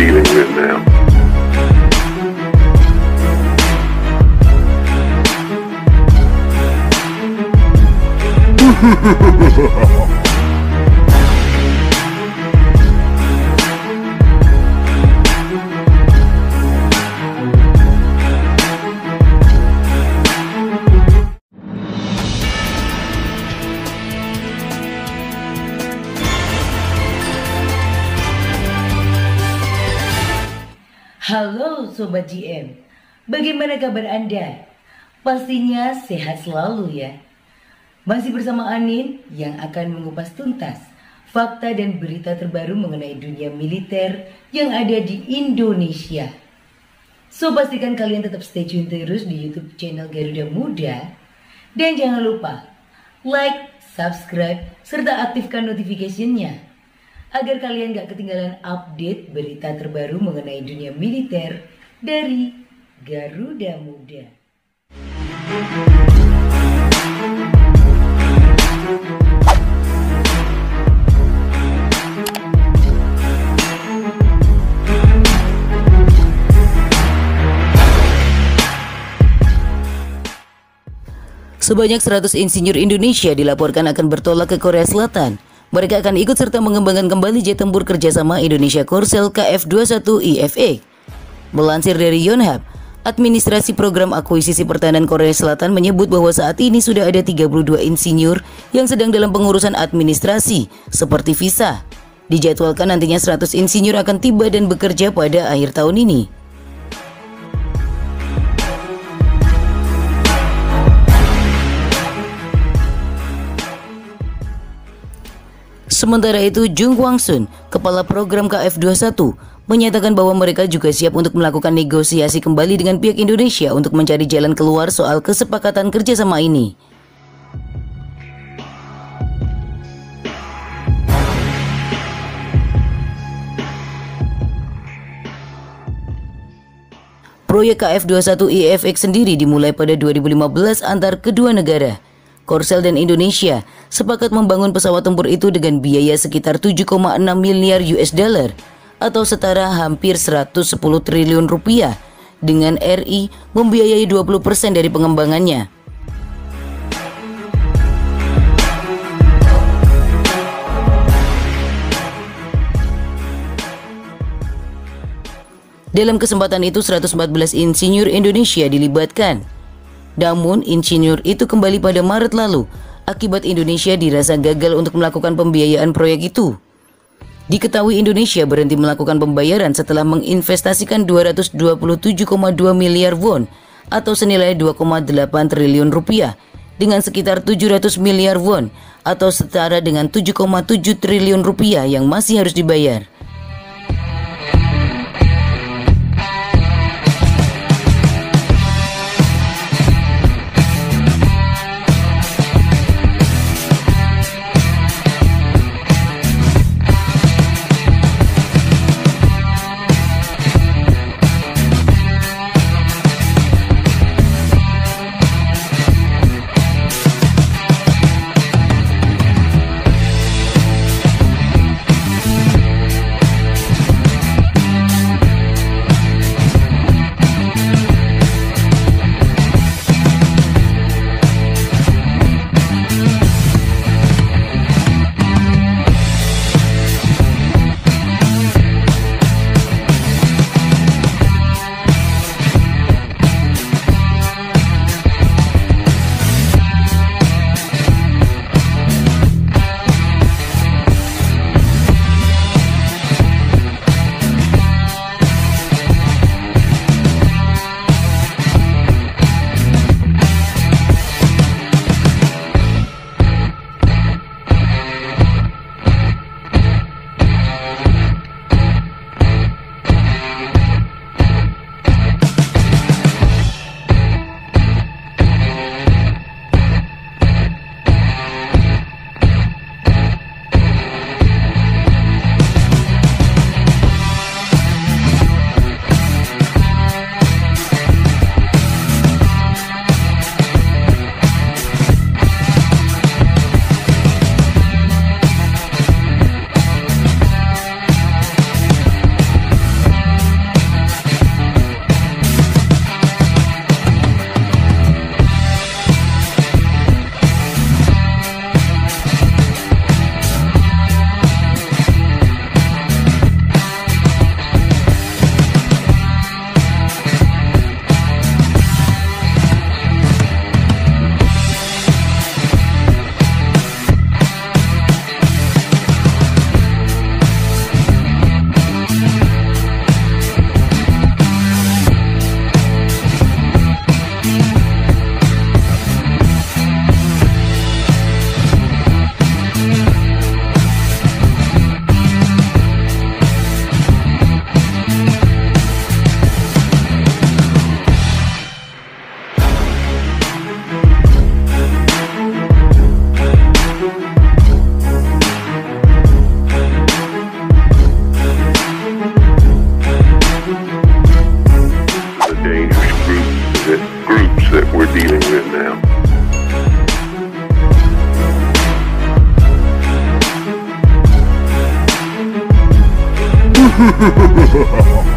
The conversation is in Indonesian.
dealing with now. Ha ha ha ha ha ha! Halo Sobat GM, bagaimana kabar Anda? Pastinya sehat selalu ya. Masih bersama Anin yang akan mengupas tuntas fakta dan berita terbaru mengenai dunia militer yang ada di Indonesia. So pastikan kalian tetap stay tune terus di YouTube channel Garuda Muda dan jangan lupa like, subscribe, serta aktifkan notifikasinya agar kalian gak ketinggalan update berita terbaru mengenai dunia militer dari Garuda Muda. Sebanyak 100 insinyur Indonesia dilaporkan akan bertolak ke Korea Selatan mereka akan ikut serta mengembangkan kembali jet tempur kerjasama Indonesia Korsel KF-21 IFA. Melansir dari Yonhap, Administrasi Program Akuisisi Pertahanan Korea Selatan menyebut bahwa saat ini sudah ada 32 insinyur yang sedang dalam pengurusan administrasi, seperti visa. Dijadwalkan nantinya 100 insinyur akan tiba dan bekerja pada akhir tahun ini. Sementara itu, Jung Kwang-sun, kepala program KF21, menyatakan bahwa mereka juga siap untuk melakukan negosiasi kembali dengan pihak Indonesia untuk mencari jalan keluar soal kesepakatan kerjasama ini. Proyek KF21 IFX sendiri dimulai pada 2015 antar kedua negara. Korsel dan Indonesia sepakat membangun pesawat tempur itu dengan biaya sekitar 7,6 miliar US dollar atau setara hampir 110 triliun rupiah dengan RI membiayai 20% dari pengembangannya. Dalam kesempatan itu 114 insinyur Indonesia dilibatkan. Namun insinyur itu kembali pada Maret lalu akibat Indonesia dirasa gagal untuk melakukan pembiayaan proyek itu. Diketahui Indonesia berhenti melakukan pembayaran setelah menginvestasikan 227,2 miliar won atau senilai 2,8 triliun rupiah dengan sekitar 700 miliar won atau setara dengan 7,7 triliun rupiah yang masih harus dibayar. 哈哈哈哈哈哈